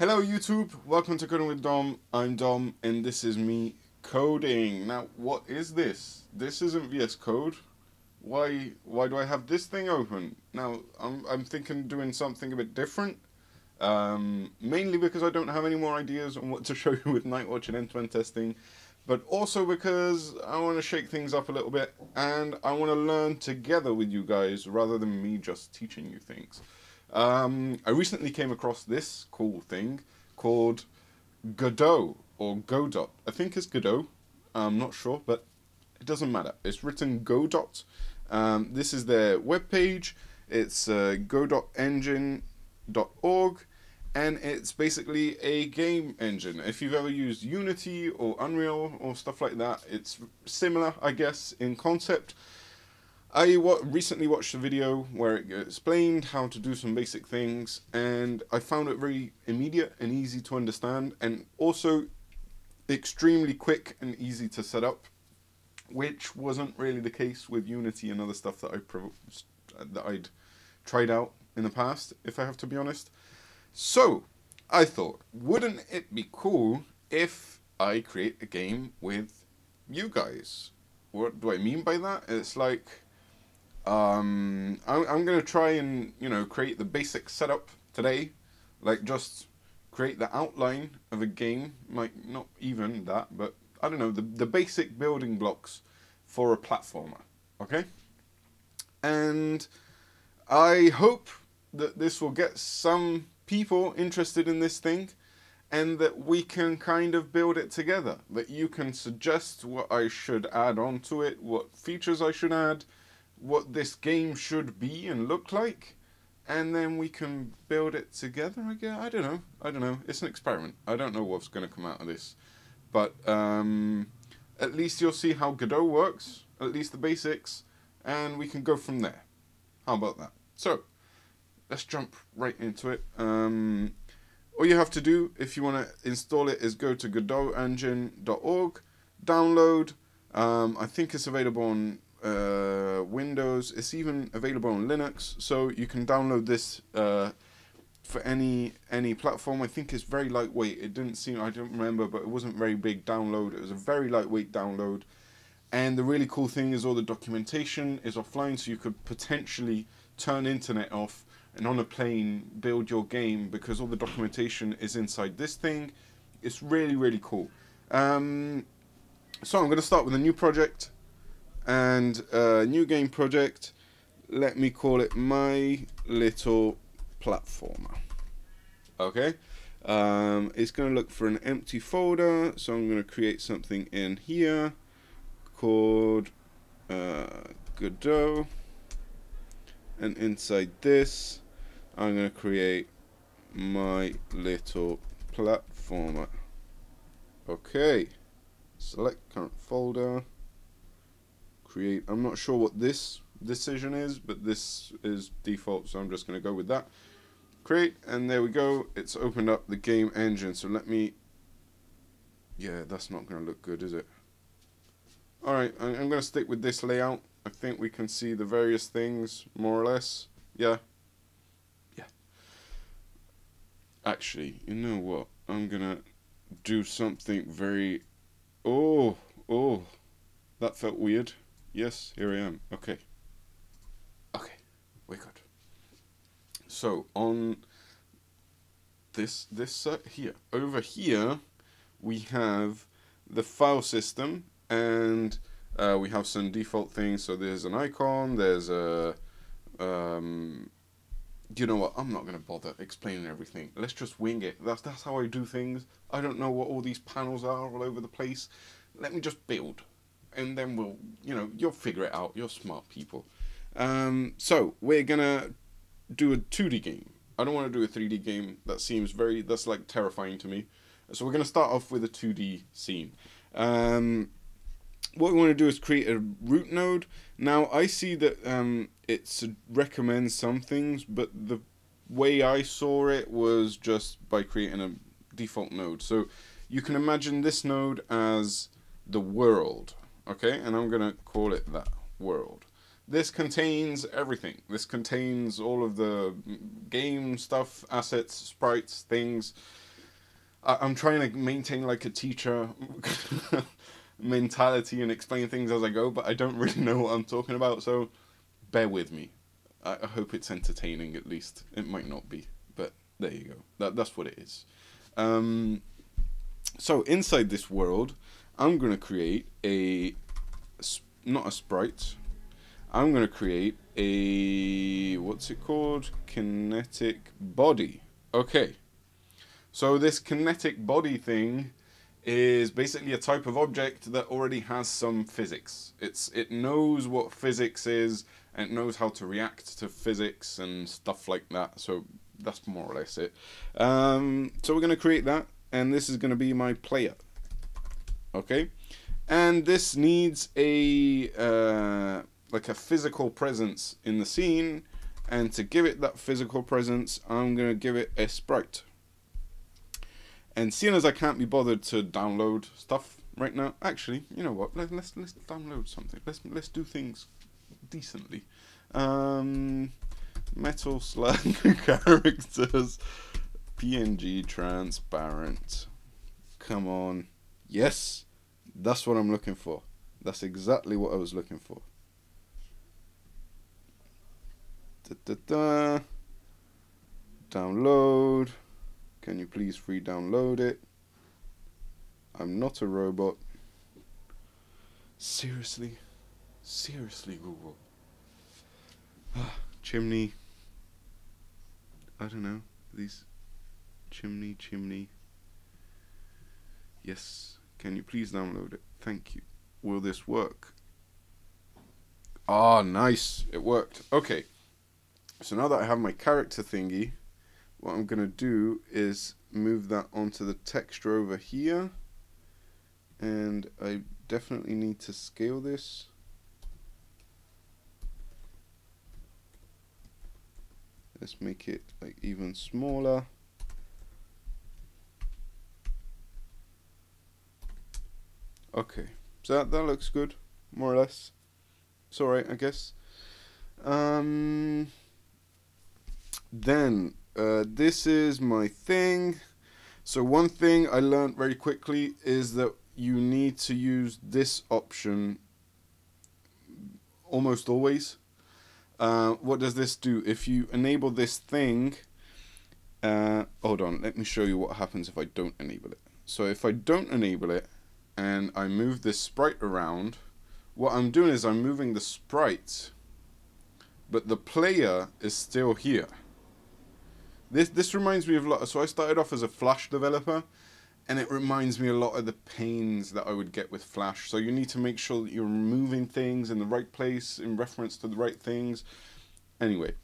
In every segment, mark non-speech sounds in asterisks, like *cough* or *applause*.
Hello YouTube, welcome to Coding with Dom. I'm Dom and this is me coding. Now what is this? This isn't VS Code. Why why do I have this thing open? Now I'm I'm thinking doing something a bit different. Um, mainly because I don't have any more ideas on what to *laughs* show you with Nightwatch and end-to-end testing, but also because I want to shake things up a little bit and I want to learn together with you guys rather than me just teaching you things. Um, I recently came across this cool thing called Godot or Godot. I think it's Godot. I'm not sure, but it doesn't matter. It's written Godot. Um, this is their webpage. It's uh, godotengine.org and it's basically a game engine. If you've ever used Unity or Unreal or stuff like that, it's similar, I guess, in concept. I recently watched a video where it explained how to do some basic things, and I found it very immediate and easy to understand, and also extremely quick and easy to set up, which wasn't really the case with Unity and other stuff that I that I'd tried out in the past, if I have to be honest. So, I thought, wouldn't it be cool if I create a game with you guys? What do I mean by that? It's like, um, I'm, I'm going to try and, you know, create the basic setup today. Like, just create the outline of a game. Like, not even that, but, I don't know, the, the basic building blocks for a platformer. Okay? And I hope that this will get some people interested in this thing and that we can kind of build it together. That you can suggest what I should add on to it, what features I should add, what this game should be and look like, and then we can build it together. I I don't know. I don't know. It's an experiment. I don't know what's going to come out of this, but um, at least you'll see how Godot works. At least the basics, and we can go from there. How about that? So let's jump right into it. Um, all you have to do if you want to install it is go to godotengine.org, download. Um, I think it's available on uh, Windows. It's even available on Linux, so you can download this uh, for any any platform. I think it's very lightweight. It didn't seem I don't remember, but it wasn't very big download. It was a very lightweight download. And the really cool thing is all the documentation is offline, so you could potentially turn internet off and on a plane build your game because all the documentation is inside this thing. It's really, really cool. Um, so I'm going to start with a new project and a new game project. Let me call it My Little Platformer. Okay. Um, it's going to look for an empty folder, so I'm going to create something in here called uh, Godot and inside this I'm going to create my little platformer okay select current folder create I'm not sure what this decision is but this is default so I'm just going to go with that create and there we go it's opened up the game engine so let me yeah that's not going to look good is it alright I'm going to stick with this layout I think we can see the various things more or less. Yeah. Yeah. Actually, you know what? I'm gonna do something very. Oh, oh. That felt weird. Yes, here I am. Okay. Okay, we're good. So, on this, this uh, here, over here, we have the file system and uh, we have some default things. So there's an icon. There's a, um, you know what? I'm not gonna bother explaining everything. Let's just wing it. That's that's how I do things. I don't know what all these panels are all over the place. Let me just build, and then we'll, you know, you'll figure it out. You're smart people. Um, so we're gonna do a 2D game. I don't want to do a 3D game. That seems very. That's like terrifying to me. So we're gonna start off with a 2D scene. Um, what we want to do is create a root node. Now I see that um, it recommends some things, but the way I saw it was just by creating a default node. So you can imagine this node as the world, okay? And I'm gonna call it that world. This contains everything. This contains all of the game stuff, assets, sprites, things. I, I'm trying to maintain like a teacher *laughs* mentality and explain things as I go, but I don't really *laughs* know what I'm talking about. So bear with me. I, I hope it's entertaining at least. It might not be, but there you go. That that's what it is. Um, so inside this world, I'm gonna create a not a sprite. I'm gonna create a what's it called? Kinetic body. Okay. So this kinetic body thing is basically a type of object that already has some physics. It's it knows what physics is and it knows how to react to physics and stuff like that. So that's more or less it. Um, so we're going to create that and this is going to be my player. Okay, and this needs a uh, like a physical presence in the scene and to give it that physical presence I'm to give it a sprite. And seeing as I can't be bothered to download stuff right now, actually, you know what? Let, let's let's download something. Let's let's do things decently. Um, metal slug *laughs* characters, PNG transparent. Come on, yes, that's what I'm looking for. That's exactly what I was looking for. Da, da, da. Download. Can you please free download it? I'm not a robot. Seriously? Seriously, Google. Ah, chimney. I don't know. These. Chimney, chimney. Yes. Can you please download it? Thank you. Will this work? Ah, nice. It worked. Okay. So now that I have my character thingy, what I'm going to do is move that onto the texture over here and I definitely need to scale this let's make it like even smaller okay so that, that looks good more or less it's alright I guess um, then uh, this is my thing. So one thing I learned very quickly is that you need to use this option almost always. Uh, what does this do? If you enable this thing, uh, hold on, let me show you what happens if I don't enable it. So if I don't enable it and I move this sprite around, what I'm doing is I'm moving the sprite, but the player is still here. This this reminds me of a lot. So I started off as a Flash developer, and it reminds me a lot of the pains that I would get with Flash. So you need to make sure that you're moving things in the right place in reference to the right things. Anyway,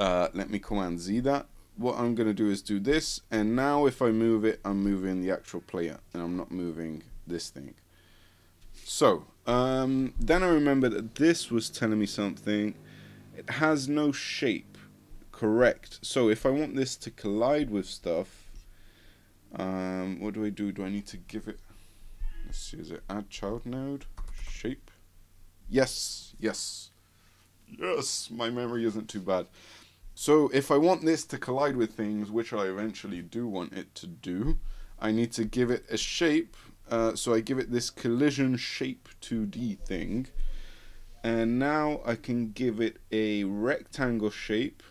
uh, let me Command Z that. What I'm going to do is do this, and now if I move it, I'm moving the actual player, and I'm not moving this thing. So, um, then I remember that this was telling me something. It has no shape correct. So if I want this to collide with stuff, um, what do I do? Do I need to give it, let's see, is it add child node, shape? Yes, yes, yes, my memory isn't too bad. So if I want this to collide with things, which I eventually do want it to do, I need to give it a shape. Uh, so I give it this collision shape 2D thing. And now I can give it a rectangle shape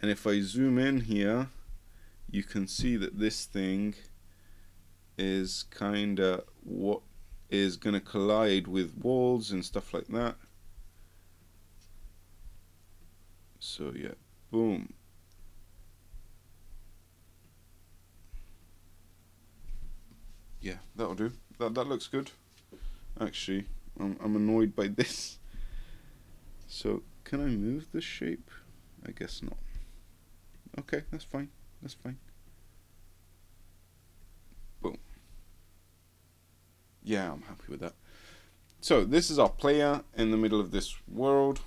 and if I zoom in here you can see that this thing is kinda what is gonna collide with walls and stuff like that so yeah boom yeah that'll do that, that looks good actually I'm, I'm annoyed by this so can I move the shape I guess not Okay, that's fine. That's fine. Boom. Yeah, I'm happy with that. So this is our player in the middle of this world.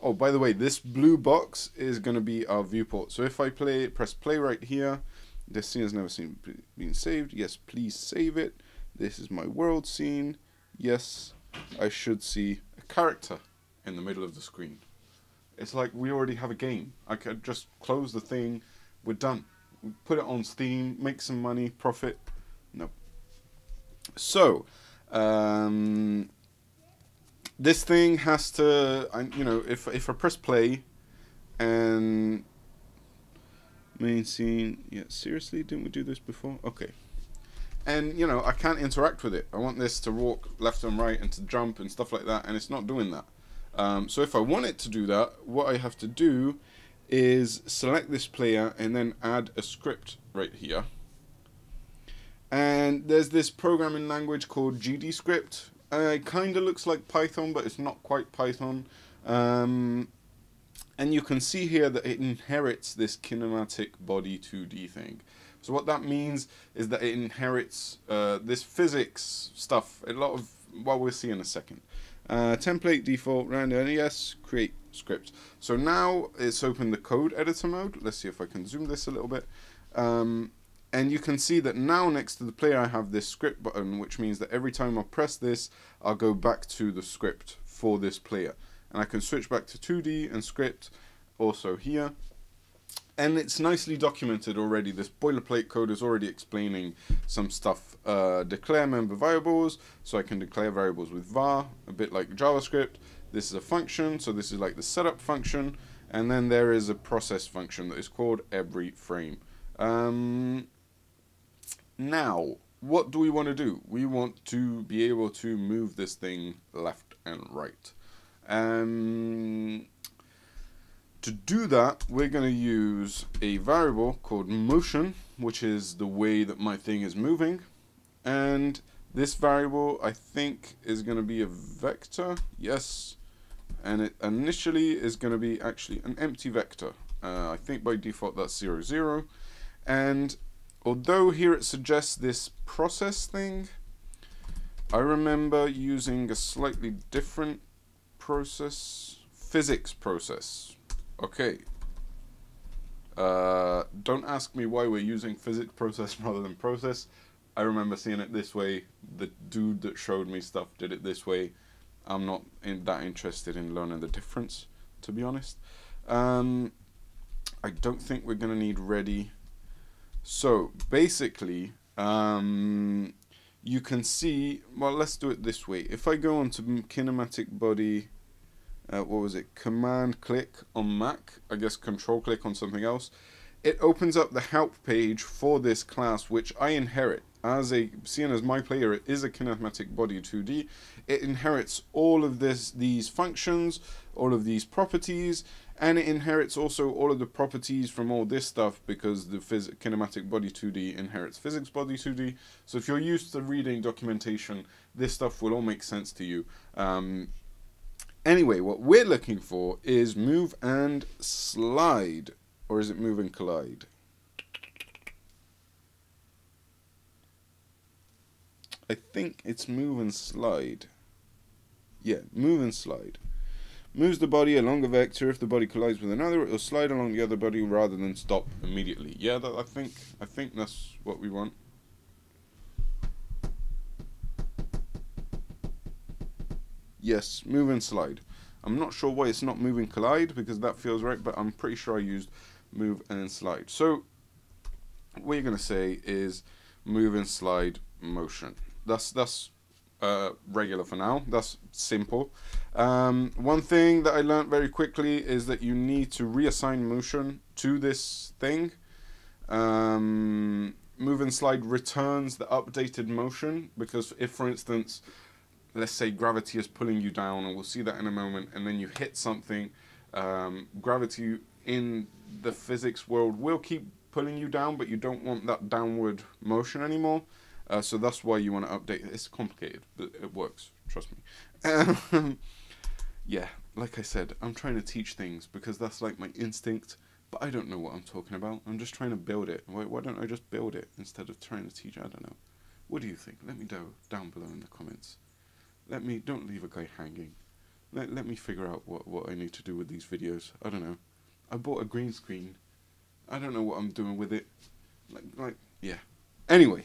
Oh, by the way, this blue box is going to be our viewport. So if I play, press play right here, this scene has never seen, been saved. Yes, please save it. This is my world scene. Yes, I should see a character in the middle of the screen. It's like we already have a game. I could just close the thing. We're done. We put it on Steam, make some money, profit. No. So, um, this thing has to, you know, if if I press play, and main scene, yeah, seriously, didn't we do this before? Okay. And you know, I can't interact with it. I want this to walk left and right and to jump and stuff like that, and it's not doing that. Um, so if I want it to do that, what I have to do is select this player and then add a script right here. And there's this programming language called GDScript uh, it kind of looks like Python, but it's not quite Python. Um, and you can see here that it inherits this kinematic body 2D thing. So what that means is that it inherits uh, this physics stuff, a lot of what we'll see in a second. Uh, template, default, random, yes, create script. So now it's open the code editor mode. Let's see if I can zoom this a little bit. Um, and you can see that now next to the player I have this script button which means that every time I press this I'll go back to the script for this player. And I can switch back to 2D and script also here. And it's nicely documented already. This boilerplate code is already explaining some stuff. Uh, declare member variables. So I can declare variables with var a bit like JavaScript. This is a function. So this is like the setup function. And then there is a process function that is called every frame. Um, now, what do we want to do? We want to be able to move this thing left and right. Um, to do that, we're going to use a variable called motion, which is the way that my thing is moving. And this variable, I think, is going to be a vector. Yes. And it initially is going to be actually an empty vector. Uh, I think by default that's 0, 0. And although here it suggests this process thing, I remember using a slightly different process, physics process. Okay. Uh, don't ask me why we're using physics process *laughs* rather than process. I remember seeing it this way. The dude that showed me stuff did it this way. I'm not in that interested in learning the difference, to be honest. Um, I don't think we're going to need ready so basically, um, you can see, well, let's do it this way. If I go onto kinematic body, uh, what was it, command click on Mac, I guess control click on something else, it opens up the help page for this class, which I inherit. As a, seeing as my player it is a kinematic body 2D, it inherits all of this, these functions, all of these properties, and it inherits also all of the properties from all this stuff because the kinematic body 2D inherits physics body 2D. So if you're used to reading documentation, this stuff will all make sense to you. Um, anyway, what we're looking for is move and slide, or is it move and collide? I think it's move and slide. Yeah, move and slide moves the body along a vector. If the body collides with another, it will slide along the other body rather than stop immediately. Yeah, that, I think I think that's what we want. Yes, move and slide. I'm not sure why it's not moving collide because that feels right, but I'm pretty sure I used move and slide. So what you're gonna say is move and slide motion. That's that's uh, regular for now. That's simple. Um, one thing that I learned very quickly is that you need to reassign motion to this thing. Um, move and slide returns the updated motion because if, for instance, let's say gravity is pulling you down, and we'll see that in a moment, and then you hit something, um, gravity in the physics world will keep pulling you down, but you don't want that downward motion anymore. Uh, so that's why you want to update. It's complicated, but it works. Trust me. Um, *laughs* yeah, like I said, I'm trying to teach things because that's like my instinct, but I don't know what I'm talking about. I'm just trying to build it. Why, why don't I just build it instead of trying to teach? I don't know. What do you think? Let me know down below in the comments. Let me, don't leave a guy hanging. Let, let me figure out what, what I need to do with these videos. I don't know. I bought a green screen. I don't know what I'm doing with it. Like, like yeah. Anyway.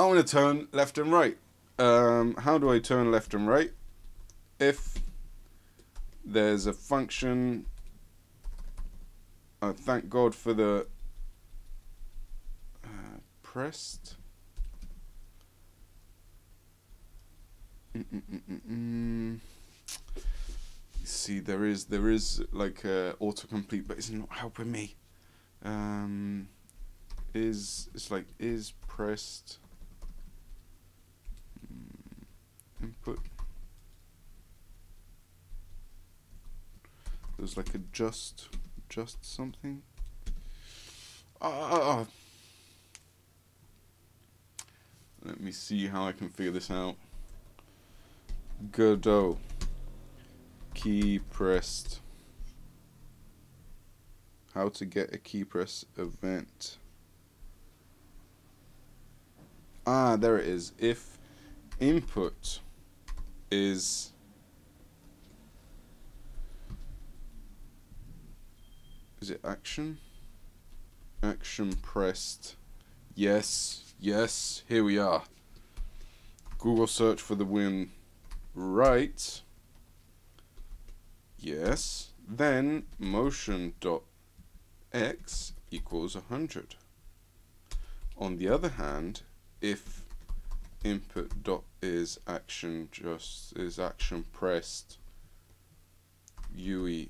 I want to turn left and right. Um, how do I turn left and right? if there's a function Uh, thank God for the uh, pressed. See, there is there is like uh, autocomplete, but it's not helping me. Um, is it's like is pressed mm, input. There's like a just just something. Ah. Let me see how I can figure this out. Godot. Key pressed. How to get a key press event. Ah, there it is. If input is is it action? Action pressed. Yes, yes, here we are. Google search for the win. Right. Yes. Then motion dot x equals 100. On the other hand, if input dot is action just is action pressed UE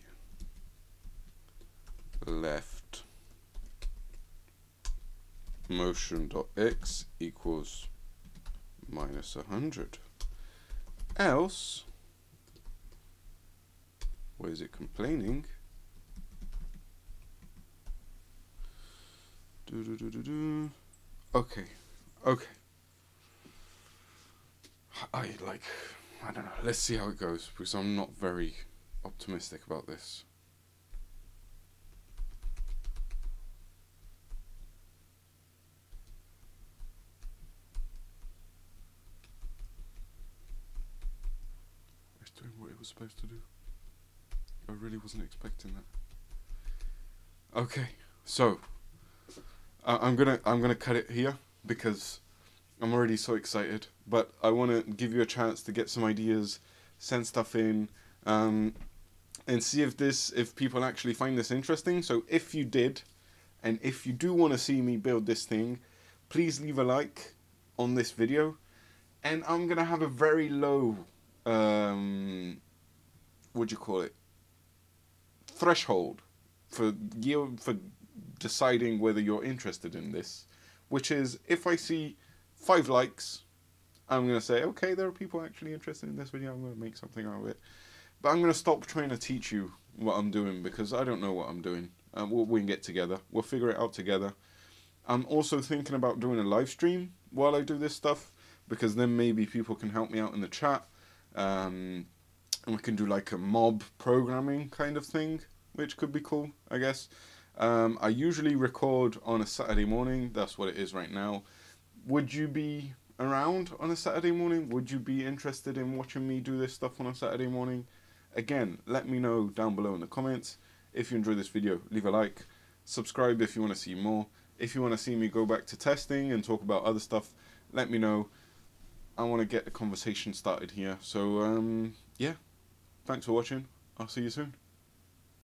left. Motion dot x equals minus 100 else where is it complaining? Do, do, do, do, do. okay okay I like I don't know let's see how it goes because I'm not very optimistic about this It's doing what it was supposed to do. I really wasn't expecting that. Okay, so uh, I'm gonna I'm gonna cut it here because I'm already so excited. But I want to give you a chance to get some ideas, send stuff in, um, and see if this if people actually find this interesting. So if you did, and if you do want to see me build this thing, please leave a like on this video, and I'm gonna have a very low um, what do you call it threshold for for deciding whether you're interested in this, which is if I see five likes, I'm gonna say okay, there are people actually interested in this video. I'm gonna make something out of it, but I'm gonna stop trying to teach you what I'm doing because I don't know what I'm doing. Um, we'll, we can get together. We'll figure it out together. I'm also thinking about doing a live stream while I do this stuff because then maybe people can help me out in the chat. Um, and we can do like a mob programming kind of thing, which could be cool, I guess. Um, I usually record on a Saturday morning. That's what it is right now. Would you be around on a Saturday morning? Would you be interested in watching me do this stuff on a Saturday morning? Again, let me know down below in the comments. If you enjoyed this video, leave a like. Subscribe if you want to see more. If you want to see me go back to testing and talk about other stuff, let me know. I want to get the conversation started here. So, um, yeah. Thanks for watching. I'll see you soon.